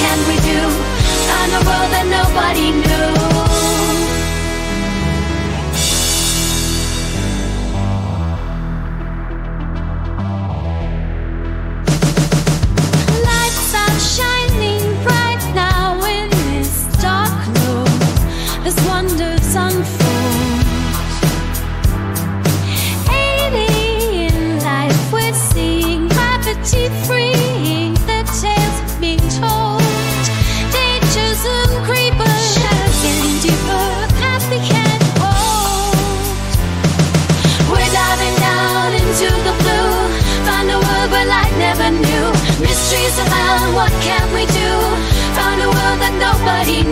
can we do? On a world that nobody knew. mysteries abound. What can we do? Found a world that nobody knows.